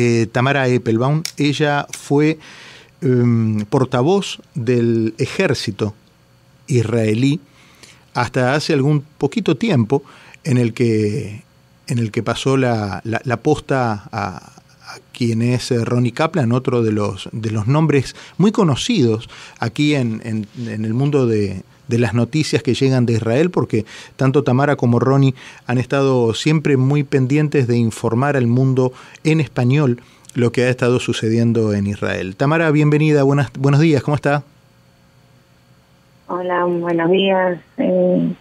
eh, Tamara Eppelbaum. Ella fue em, portavoz del ejército israelí hasta hace algún poquito tiempo en el que, en el que pasó la, la, posta a, quien es eh, Ronnie Kaplan, otro de los, de los nombres muy conocidos aquí en, en el mundo de, de las noticias que llegan de Israel, porque tanto Tamara como Ronnie han estado siempre muy pendientes de informar al mundo en español lo que ha estado sucediendo en Israel. Tamara, bienvenida, buenas, buenos días, ¿cómo está? Hola, buenos días. Eh,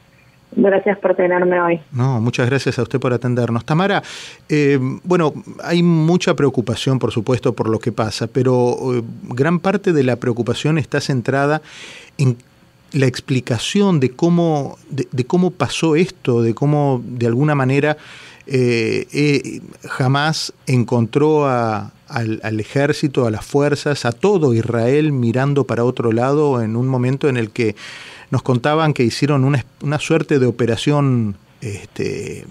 gracias por tenerme hoy. No, muchas gracias a usted por atendernos. Tamara, eh, bueno, hay mucha preocupación, por supuesto, por lo que pasa, pero eh, gran parte de la preocupación está centrada en la explicación de cómo, de, cómo pasó esto, de cómo de alguna manera eh, eh, jamás encontró a, al, ejército, a las fuerzas, a todo Israel mirando para otro lado en un momento en el que nos contaban que hicieron una, una suerte de operación este,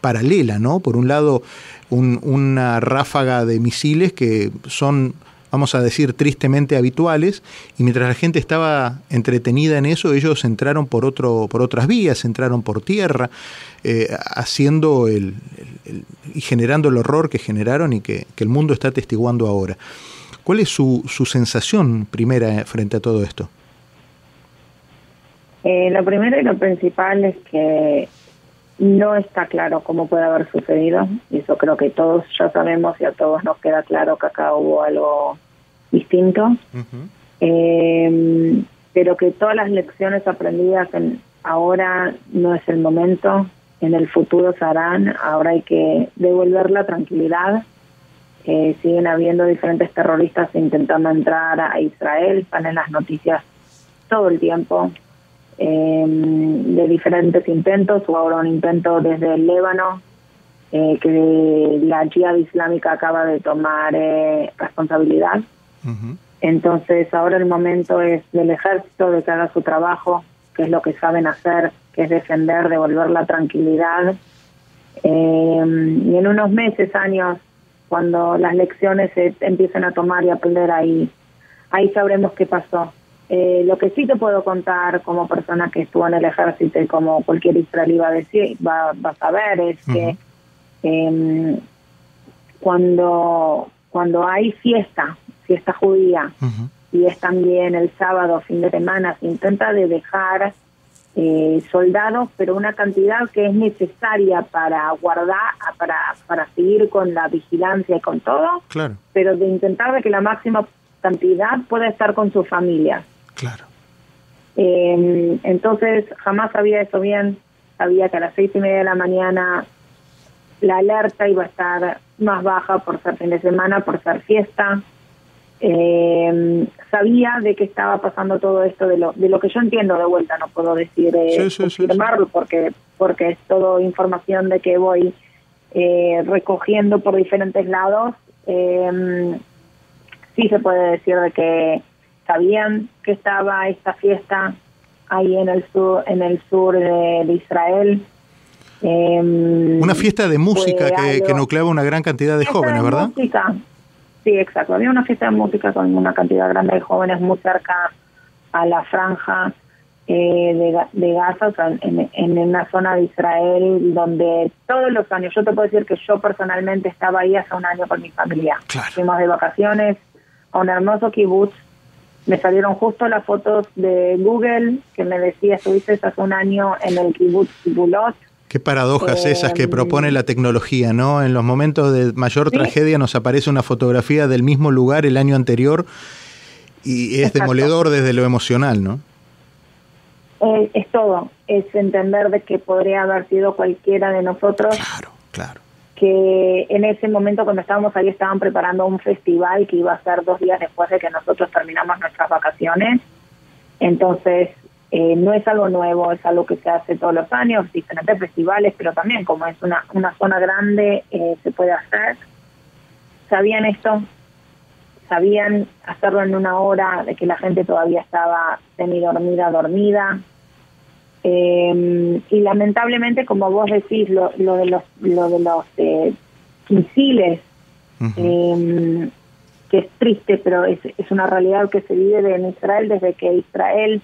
paralela, ¿no? Por un lado, una ráfaga de misiles que son vamos a decir, tristemente habituales, y mientras la gente estaba entretenida en eso, ellos entraron por, otro, por otras vías, entraron por tierra, eh, haciendo el, y generando el horror que generaron y que, el mundo está atestiguando ahora. ¿Cuál es su, sensación primera frente a todo esto? Eh, lo primero y lo principal es que no está claro cómo puede haber sucedido, y eso creo que todos ya sabemos y a todos nos queda claro que acá hubo algo distinto, eh, pero que todas las lecciones aprendidas en, ahora no es el momento, en el futuro se harán, ahora hay que devolver la tranquilidad. Eh, siguen habiendo diferentes terroristas intentando entrar a Israel, están en las noticias todo el tiempo. Em, de diferentes intentos, o ahora un intento desde el Líbano, eh, que la Jihad Islámica acaba de tomar eh, responsabilidad. Entonces ahora el momento es del ejército de que haga su trabajo, que es lo que saben hacer, que es defender, devolver la tranquilidad. Em, y en unos meses, años, cuando las lecciones se empiecen a tomar y aprender ahí, ahí sabremos qué pasó. Eh, lo que sí te puedo contar como persona que estuvo en el ejército y como cualquier israelí va a decir, va, a saber, es que em, cuando, cuando hay fiesta, fiesta judía, y es también el sábado, fin de semana, se intenta de dejar eh, soldados, pero una cantidad que es necesaria para guardar, para, para seguir con la vigilancia y con todo, claro. pero de intentar de que la máxima cantidad pueda estar con su familia. Claro. Eh, entonces jamás sabía eso bien, sabía que a las seis y media de la mañana la alerta iba a estar más baja por ser fin de semana, por ser fiesta. Eh, sabía de que estaba pasando todo esto de lo de lo que yo entiendo de vuelta no puedo decir eh, confirmarlo porque porque es todo información de que voy eh, recogiendo por diferentes lados eh, sí se puede decir de que sabían que estaba esta fiesta ahí en el sur, en el sur de, Israel. Em, una fiesta de música que, que, nucleaba una gran cantidad de jóvenes, ¿verdad? Música. Sí, exacto. Había una fiesta de música con una cantidad grande de jóvenes muy cerca a la franja eh, de, de, Gaza, en, en, una zona de Israel donde todos los años, yo te puedo decir que yo personalmente estaba ahí hace un año con mi familia. Fuimos de vacaciones a un hermoso kibutz me salieron justo las fotos de Google que me decía estuviste hace un año en el kibbutz Bulot. Qué paradojas esas que propone la tecnología, ¿no? En los momentos de mayor tragedia nos aparece una fotografía del mismo lugar el año anterior y es demoledor desde lo emocional, ¿no? Eh, es todo, es entender de que podría haber sido cualquiera de nosotros. Claro, claro que en ese momento cuando estábamos ahí estaban preparando un festival que iba a ser dos días después de que nosotros terminamos nuestras vacaciones. Entonces, eh, no es algo nuevo, es algo que se hace todos los años, diferentes festivales, pero también como es una, una zona grande, eh, se puede hacer. ¿Sabían esto? ¿Sabían hacerlo en una hora de que la gente todavía estaba semi-dormida, dormida? Eh, y lamentablemente, como vos decís, lo, lo de los, lo de los eh, misiles em, que es triste, pero es, es una realidad que se vive en Israel desde que Israel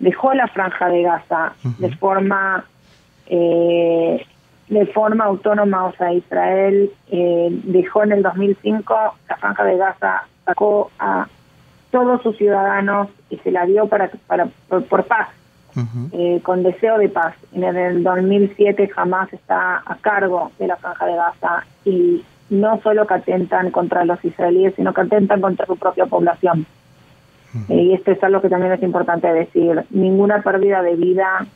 dejó la franja de Gaza de forma eh, de forma autónoma, o sea, Israel eh, dejó en el 2005 la franja de Gaza, sacó a todos sus ciudadanos y se la dio para, para por, paz, eh, con deseo de paz. En el 2007 jamás está a cargo de la franja de Gaza y no solo que atentan contra los israelíes, sino que atentan contra su propia población. y esto es algo que también es importante decir. Ninguna pérdida de vida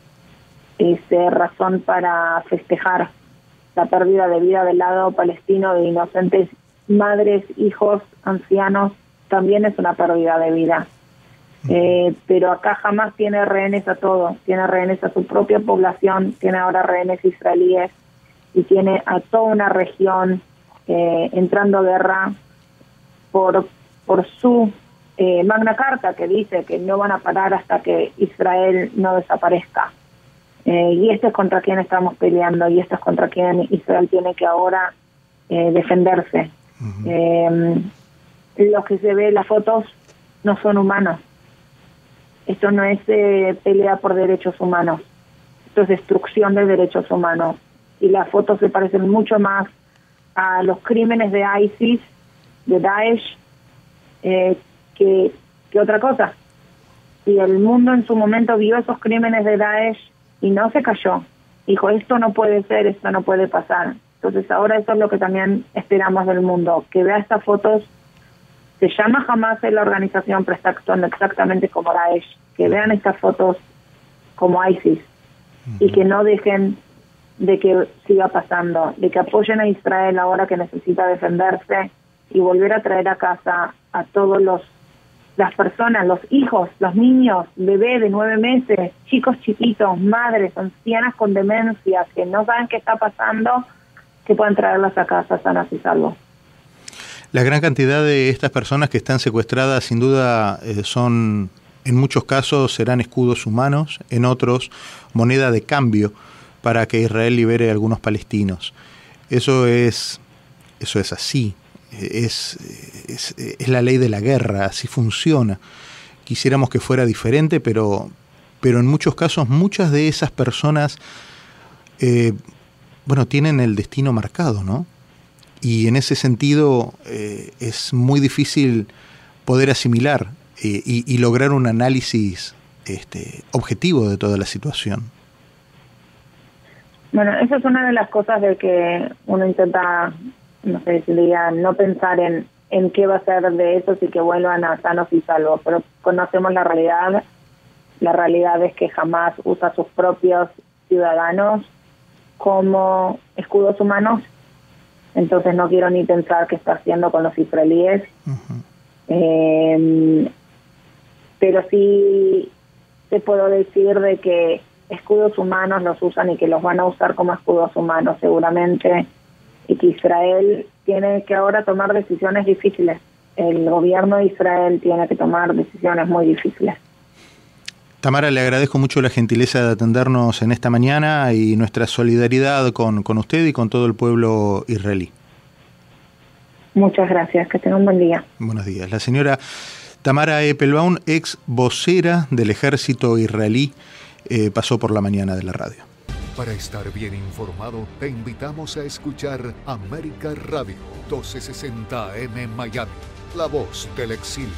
es razón para festejar la pérdida de vida del lado palestino de inocentes madres, hijos, ancianos, también es una pérdida de vida. Eh, pero acá jamás tiene rehenes a todo, tiene rehenes a su propia población, tiene ahora rehenes israelíes y tiene a toda una región eh, entrando a guerra por, por su eh, Magna Carta que dice que no van a parar hasta que Israel no desaparezca. y esto es contra quien estamos peleando y esto es contra quien Israel tiene que ahora defenderse. los que se ve en las fotos no son humanos. Esto no es eh, pelea por derechos humanos, esto es destrucción de derechos humanos. Y las fotos se parecen mucho más a los crímenes de ISIS, de Daesh, eh, que, que otra cosa. Y el mundo en su momento vio esos crímenes de Daesh y no se cayó. Dijo, esto no puede ser, esto no puede pasar. Entonces ahora eso es lo que también esperamos del mundo, que vea estas fotos se llama jamás la organización, pero está actuando exactamente como Daesh. Que vean estas fotos como ISIS y que no dejen de que siga pasando, de que apoyen a Israel ahora que necesita defenderse y volver a traer a casa a todos los las personas, los hijos, los niños, bebés de nueve meses, chicos chiquitos, madres, ancianas con demencia que no saben qué está pasando, que puedan traerlas a casa sanas y salvos. La gran cantidad de estas personas que están secuestradas sin duda eh, son, en muchos casos serán escudos humanos, en otros moneda de cambio para que Israel libere a algunos palestinos. Eso es, eso es así, es, es, la ley de la guerra, así funciona. Quisiéramos que fuera diferente, pero, pero en muchos casos muchas de esas personas, eh, bueno, tienen el destino marcado, ¿no? Y en ese sentido eh, es muy difícil poder asimilar eh, y, lograr un análisis este, objetivo de toda la situación. Bueno, eso es una de las cosas de que uno intenta, no sé diría, no pensar en, en qué va a ser de eso y que vuelvan a sanos y salvos, pero conocemos la realidad. La realidad es que jamás usa sus propios ciudadanos como escudos humanos entonces no quiero ni pensar qué está haciendo con los israelíes. Eh, pero sí te puedo decir de que escudos humanos los usan y que los van a usar como escudos humanos seguramente y que Israel tiene que ahora tomar decisiones difíciles. El gobierno de Israel tiene que tomar decisiones muy difíciles. Tamara, le agradezco mucho la gentileza de atendernos en esta mañana y nuestra solidaridad con, usted y con todo el pueblo israelí. Muchas gracias, que tenga un buen día. Buenos días. La señora Tamara Eppelbaum, ex vocera del ejército israelí, eh, pasó por la mañana de la radio. Para estar bien informado, te invitamos a escuchar América Radio 1260 M Miami, la voz del exilio.